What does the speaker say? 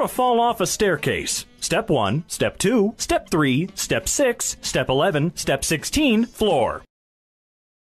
to fall off a staircase? Step 1, Step 2, Step 3, Step 6, Step 11, Step 16, floor.